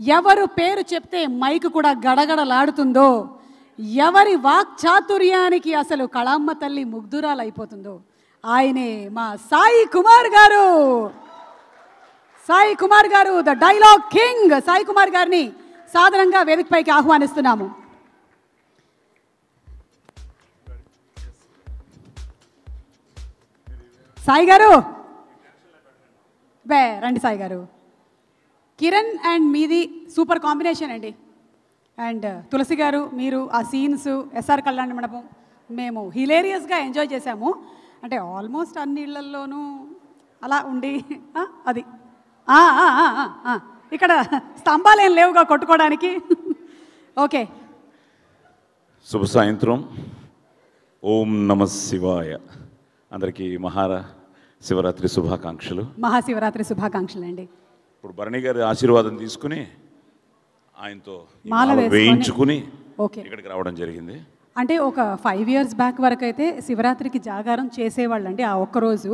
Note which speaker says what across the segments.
Speaker 1: ఎవరు పేరు చెప్తే మైక్ కూడా గడగడలాడుతుందో ఎవరి వాక్చాతుర్యానికి అసలు కళామ్మ తల్లి ముగ్ధురాలైపోతుందో ఆయనే మా Sai Kumar garu. Sai Kumar garu the dialogue king. Sai Kumar గారిని సాధారణంగా వేదికపైకి ఆహ్వానిస్తున్నాము. సాయి గారు? బే రండి సాయి గారు. కిరణ్ అండ్ మీది సూపర్ కాంబినేషన్ అండి. అండ్ తులసి గారు మీరు ఆ సీన్స్ ఎస్ఆర్ కళ్యాణ మండపం మేము హిలేరియస్గా ఎంజాయ్ చేశాము. అంటే ఆల్మోస్ట్ అన్ని ఇళ్ళల్లోనూ అలా ఉండి అది. ఇక్కడ స్తంభాలు ఏం లేవుగా కొట్టుకోవడానికి. ఓకే.
Speaker 2: శుభ సాయంత్రం. ఓం నమ శివాయ. అందరికీ మహారా శివరాత్రి శుభాకాంక్షలు.
Speaker 1: మహాశివరాత్రి శుభాకాంక్షలు అండి
Speaker 2: ఇప్పుడు భరణి గారి ఆశీర్వాదం తీసుకుని ఆయనతో. వేయించుకుని ఇక్కడికి రావడం జరిగింది.
Speaker 1: అంటే ఒక ఫైవ్ ఇయర్స్ బ్యాక్ వరకు అయితే శివరాత్రికి జాగారం చేసేవాళ్ళండి ఆ ఒక్కరోజు.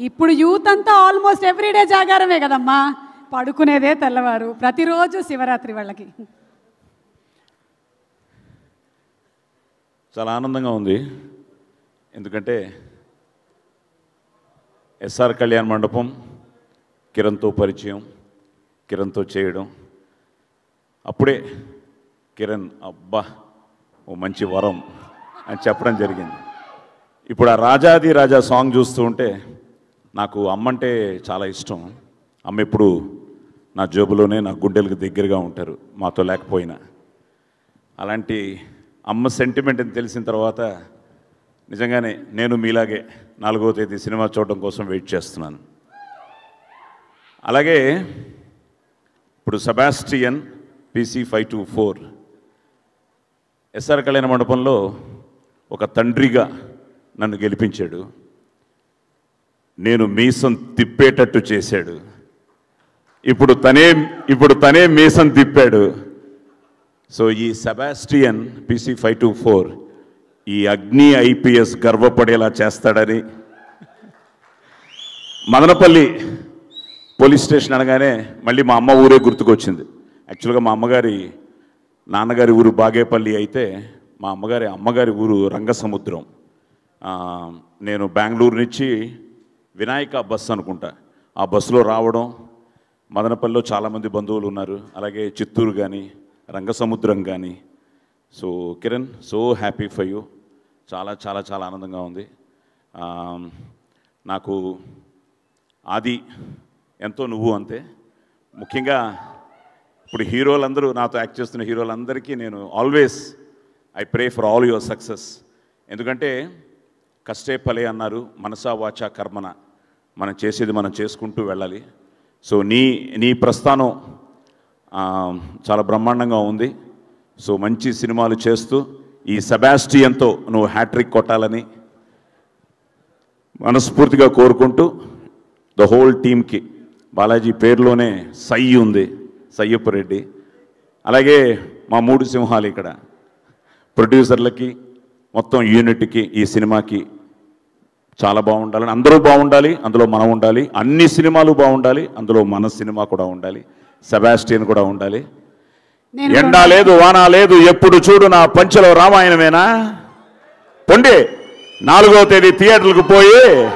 Speaker 1: ఇప్పుడు యూత్ అంతా ఆల్మోస్ట్ ఎవ్రీడే జాగారమే కదమ్మా. పడుకునేదే తెల్లవారు. ప్రతిరోజు శివరాత్రి వాళ్ళకి.
Speaker 2: చాలా ఆనందంగా ఉంది. ఎందుకంటే ఎస్ఆర్ కళ్యాణ్ మండపం కిరణ్తో పరిచయం. కిరణ్తో చేయడం. అప్పుడే కిరణ్ అబ్బా ఓ మంచి వరం అని చెప్పడం జరిగింది. ఇప్పుడు ఆ రాజాది రాజా సాంగ్ చూస్తూ ఉంటే నాకు అమ్మంటే చాలా ఇష్టం. అమ్మ ఎప్పుడు నా జేబులోనే నా గుండెలకు దగ్గరగా ఉంటారు మాతో లేకపోయినా. అలాంటి అమ్మ సెంటిమెంట్ అని తెలిసిన తర్వాత నిజంగానే నేను మీలాగే నాలుగో తేదీ సినిమా చూడడం కోసం వెయిట్ చేస్తున్నాను. అలాగే ఇప్పుడు Sebastian PC five two four SR కళ్యాణ మండపంలో ఒక తండ్రిగా నన్ను గెలిపించాడు. నేను మీసం తిప్పేటట్టు చేశాడు. ఇప్పుడు తనే ఇప్పుడు తనే మీసం తిప్పాడు. సో ఈ Sebastian PC five two four ఈ అగ్ని ఐపీఎస్ గర్వపడేలా చేస్తాడని. మదనపల్లి పోలీస్ స్టేషన్ అనగానే మళ్ళీ మా అమ్మ ఊరే గుర్తుకొచ్చింది. యాక్చువల్గా మా అమ్మగారి నాన్నగారి ఊరు బాగేపల్లి అయితే మా అమ్మగారి అమ్మగారి ఊరు రంగసముద్రం. నేను బెంగళూరు నుంచి వినాయక బస్సు అనుకుంటా. ఆ బస్సులో రావడం మదనపల్లిలో చాలామంది బంధువులు ఉన్నారు. అలాగే చిత్తూరు కానీ రంగసముద్రం కానీ so Kiran so happy for you. చాలా చాలా చాలా ఆనందంగా ఉంది. నాకు ఆది ఎంతో నువ్వు అంతే. ముఖ్యంగా ఇప్పుడు హీరోలందరూ నాతో యాక్ట్ చేస్తున్న హీరోలందరికీ నేను always I pray for all your success. ఎందుకంటే కష్టే పలే అన్నారు మనసా వాచా కర్మన. మనం చేసేది మనం చేసుకుంటూ వెళ్ళాలి. సో నీ నీ ప్రస్థానం చాలా బ్రహ్మాండంగా ఉంది. సో మంచి సినిమాలు చేస్తూ ఈ సెబాస్టియన్తో నువ్వు హ్యాట్రిక్ కొట్టాలని మనస్ఫూర్తిగా కోరుకుంటూ ద హోల్ టీమ్కి బాలాజీ పేరులోనే సై ఉంది సయ్యప్ప రెడ్డి. అలాగే మా మూడు సింహాలు ఇక్కడ. ప్రొడ్యూసర్లకి మొత్తం యూనిట్కి ఈ సినిమాకి చాలా బాగుండాలని అందరూ బాగుండాలి అందులో మనం ఉండాలి. అన్ని సినిమాలు బాగుండాలి అందులో మన సినిమా కూడా ఉండాలి. సెబాస్టియన్ కూడా ఉండాలి. ఎండ లేదు వాన లేదు ఎప్పుడు చూడు నా పంచలో రామాయణమేనా? పొండి. నాలుగో తేదీ థియేటర్లకు పోయి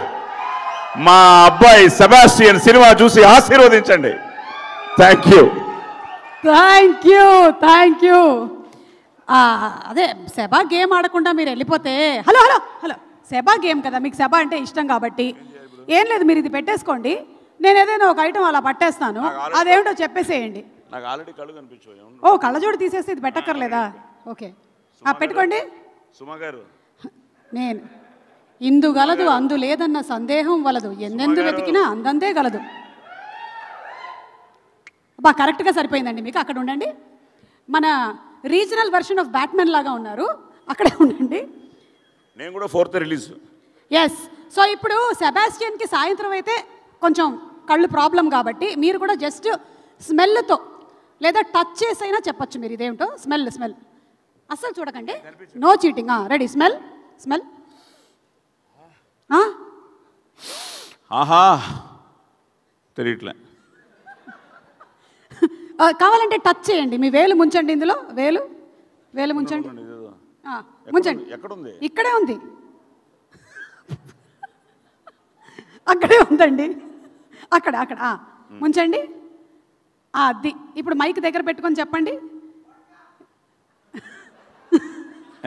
Speaker 2: మా అబ్బాయి సెబాస్టియన్ సినిమా చూసి ఆశీర్వదించండి. Thank you
Speaker 1: thank you thank you అదే సెబా గేమ్ ఆడకుండా మీరు వెళ్ళిపోతే hello hello hello. Seba game కదా మీకు సెబా అంటే ఇష్టం కాబట్టి. ఏం లేదు మీరు ఇది పెట్టేసుకోండి. నేను ఏదైనా ఒక ఐటమ్ అలా పట్టేస్తాను. అదేమిటో చెప్పేసేయండి.
Speaker 2: నాకు ఆల్రెడీ కళ్ళు కనిపించాయి.
Speaker 1: ఓ కళ్ళజోడు తీసేస్తే ఇది పెట్టక్కర్లేదా? ఓకే. ఆ, పెట్టుకోండి.
Speaker 2: సుమా గారు.
Speaker 1: నేను. ఇందు గలదు అందు లేదన్న సందేహం వలదు. ఎన్నెందు వెతికినా అందందే గలదు. బా కరెక్ట్గా సరిపోయిందండి మీకు. అక్కడ ఉండండి. మన రీజనల్ వెర్షన్ ఆఫ్ బ్యాట్మెన్ లాగా ఉన్నారు. అక్కడే ఉండండి.
Speaker 2: నేను కూడా ఫోర్త్ రిలీజ్.
Speaker 1: ఎస్ సో ఇప్పుడు సెబాస్టియన్కి సాయంత్రం అయితే కొంచెం కళ్ళు ప్రాబ్లం కాబట్టి మీరు కూడా జస్ట్ స్మెల్తో లేదా టచ్ చేసైనా చెప్పొచ్చు మీరు. ఇదేమిటో స్మెల్ స్మెల్. అస్సలు చూడకండి. No cheating. Ready. Smell smell.
Speaker 2: ఆహా తెలియట్లే.
Speaker 1: కావాలంటే టచ్ చేయండి. మీ వేలు ముంచండి ఇందులో. వేలు? వేలు ముంచండి. ముంచండి.
Speaker 2: ఎక్కడుంది?
Speaker 1: ఇక్కడే ఉంది. అక్కడే ఉందండి. అక్కడ అక్కడ. ముంచండి. అది. ఇప్పుడు మైక్ దగ్గర పెట్టుకొని చెప్పండి.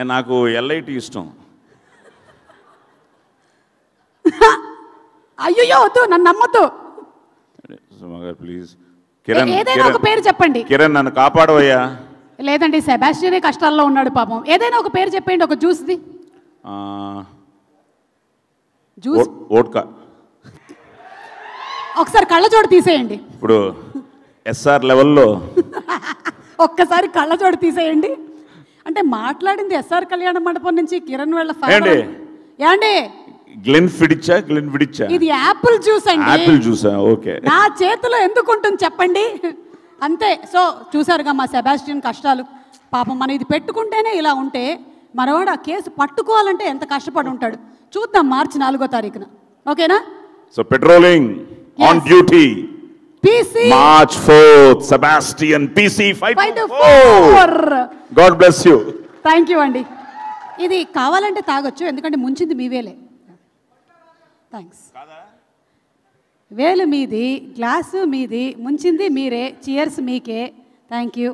Speaker 2: నాకు ఎల్ఐటి ఇష్టం.
Speaker 1: అయ్యో వద్దు నన్ను నమ్మొద్దు.
Speaker 2: ప్లీజ్ కిరణ్
Speaker 1: ఏదైనా ఒక పేరు చెప్పండి.
Speaker 2: కిరణ్ నన్ను కాపాడవయ్యా.
Speaker 1: లేదండి సెబాస్టియనే కష్టాల్లో ఉన్నాడు పాపం. ఏదైనా ఒక పేరు చెప్పండి ఒక జ్యూస్ది. జ్యూస్?
Speaker 2: ఓట్కా.
Speaker 1: ఒకసారి కళ్ళజోడు తీసేయండి.
Speaker 2: ఇప్పుడు ఎస్ఆర్ లెవెల్లో.
Speaker 1: ఒక్కసారి కళ్ళజోడు తీసేయండి. అంటే మాట్లాడింది ఎస్ఆర్ కళ్యాణ మండపం నుంచి కిరణ్ వాళ్ళ? ఏమండి
Speaker 2: గ్లెన్ ఫిడిచ్చా గ్లెన్ ఫిడిచ్చా
Speaker 1: ఇది యాపిల్ జ్యూస్ అండి.
Speaker 2: యాపిల్ జ్యూసా? ఓకే.
Speaker 1: నా చేతిలో ఎందుకు ఉంటుంది చెప్పండి? అంతే. సో చూసారుగా మా సెబాస్టియన్ కష్టాలు. పాపం మనం ఇది పెట్టుకుంటేనే ఇలా ఉంటే మనవాడు ఆ కేసు పట్టుకోవాలంటే ఎంత కష్టపడి ఉంటాడు. చూద్దాం మార్చి నాలుగో తారీఖున. ఓకేనా?
Speaker 2: So patrolling on. Duty
Speaker 1: PC
Speaker 2: March fourth Sebastian PC five
Speaker 1: five four
Speaker 2: God bless you
Speaker 1: thank you అండి. ఇది కావాలంటే తాగొచ్చు ఎందుకంటే ముంచింది మీ వేలే. థ్యాంక్స్ వేలు మీది గ్లాసు మీది ముంచింది మీరే చియర్స్ మీకే. Thank you